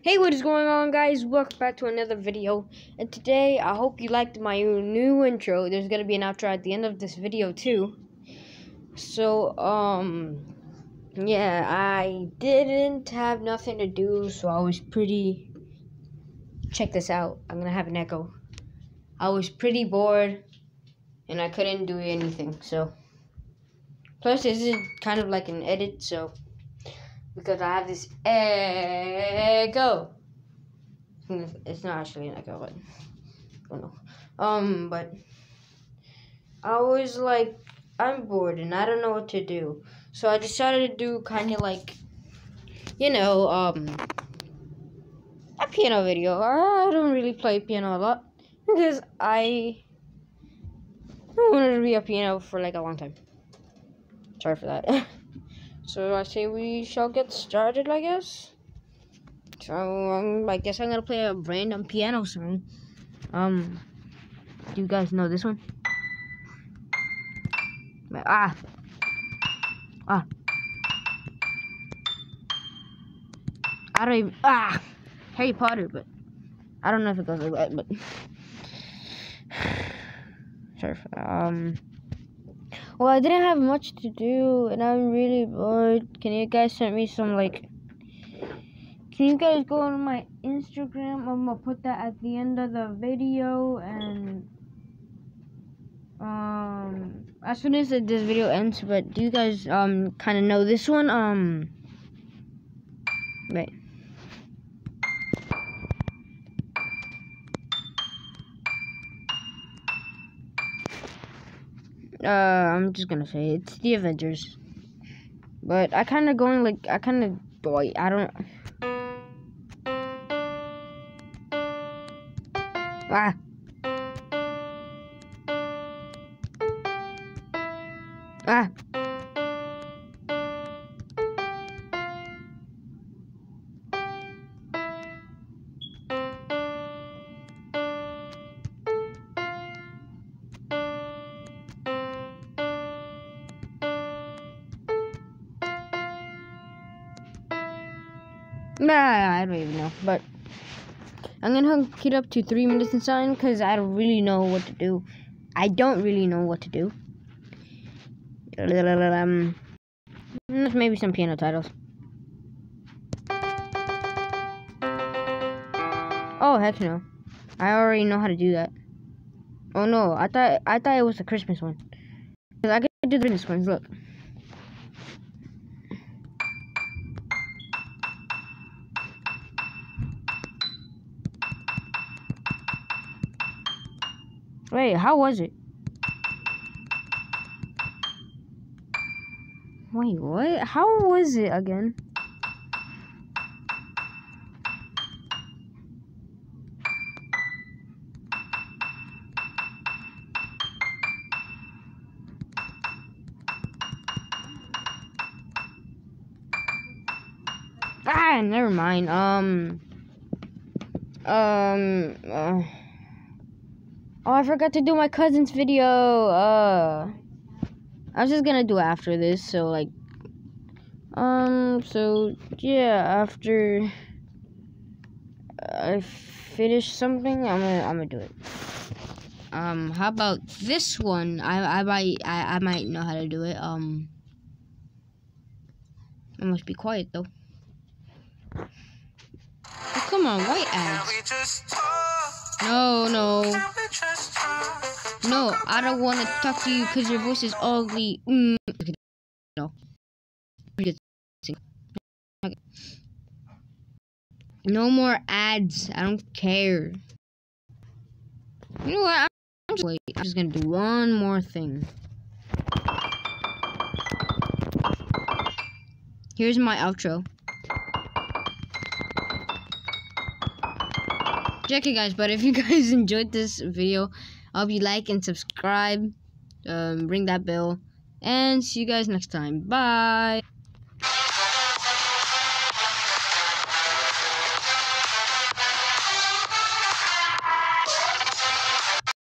Hey, what is going on, guys? Welcome back to another video. And today, I hope you liked my new intro. There's gonna be an outro at the end of this video too. So, um, yeah, I didn't have nothing to do, so I was pretty. Check this out. I'm gonna have an echo. I was pretty bored, and I couldn't do anything. So, plus this is kind of like an edit, so because I have this echo. It's not actually an echo, but I don't know. Um, but I was like, I'm bored and I don't know what to do, so I decided to do kind of like, you know, um, a piano video. I don't really play piano a lot because I wanted to be a piano for like a long time. Sorry for that. So I say we shall get started, I guess. So um, I guess I'm gonna play a random piano song. Um, do you guys know this one? Ah, ah. I don't even ah Harry Potter, but I don't know if it goes like that. But sorry for that. Um. Well, I didn't have much to do, and I'm really bored. Can you guys send me some, like... Can you guys go on my Instagram? I'm gonna put that at the end of the video, and... Um... As soon as this video ends, but do you guys, um, kind of know this one? Um... Wait. Uh, I'm just gonna say it's the Avengers. But I kind of going like I kind of boy I don't. Ah. Ah. Nah, I don't even know. But I'm gonna hook it up to three minutes and something because I don't really know what to do. I don't really know what to do. Um, maybe some piano titles. Oh heck no! I already know how to do that. Oh no! I thought I thought it was a Christmas one. Cause I could do the Christmas ones. Look. Wait, how was it? Wait, what? How was it again? Ah, never mind. Um, um, uh, Oh, I forgot to do my cousin's video. Uh, I was just gonna do after this. So like, um, so yeah, after I finish something, I'm gonna I'm gonna do it. Um, how about this one? I I might I, I might know how to do it. Um, I must be quiet though. Oh, come on, white ads. No, no. No, I don't want to talk to you because your voice is ugly. Mm. No. No more ads. I don't care. You know what? I'm just, wait. I'm just gonna do one more thing. Here's my outro. It guys but if you guys enjoyed this video i hope you like and subscribe um, ring that bell and see you guys next time. Bye